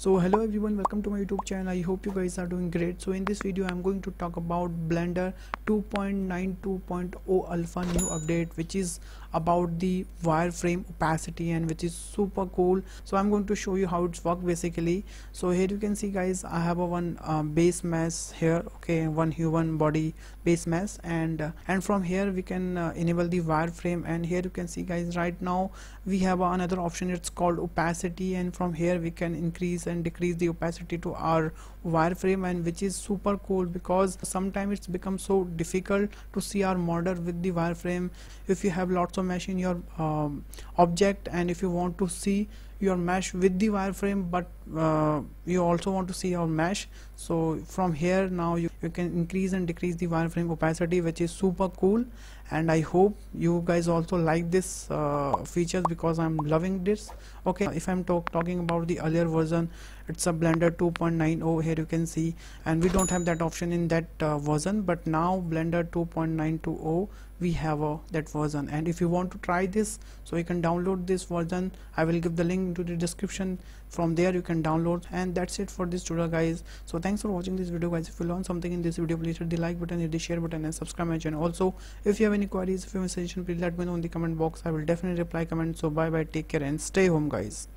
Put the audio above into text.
so hello everyone welcome to my youtube channel. I hope you guys are doing great. So in this video i'm going to talk about blender 2.92.0 alpha new update which is about the wireframe opacity and which is super cool. So i'm going to show you how it's work basically. So here you can see guys i have a one uh, base mesh here okay one human body base mesh and uh, and from here we can uh, enable the wireframe. And here you can see guys right now we have another option. It's called opacity. And from here we can increase and decrease the opacity to our wireframe and which is super cool because sometimes it's become so difficult to see our model with the wireframe if you have lots of mesh in your um, object and if you want to see your mesh with the wireframe but uh, you also want to see your mesh. So from here now you, you can increase and decrease the wireframe opacity which is super cool. And I hope you guys also like this uh, features because I'm loving this. Okay if I'm talk talking about the earlier version it's a blender 2.90 here you can see. And we don't have that option in that uh, version but now blender 2.920 we have uh, that version. And if you want to try this so you can download this version. I will give the link into the description. From there you can download. And that's it for this tutorial guys. So thanks for watching this video guys. If you learned something in this video please hit the like button hit the share button and subscribe my channel. Also if you have any queries if you have any suggestion please let me know in the comment box. I will definitely reply comment. So bye bye take care and stay home guys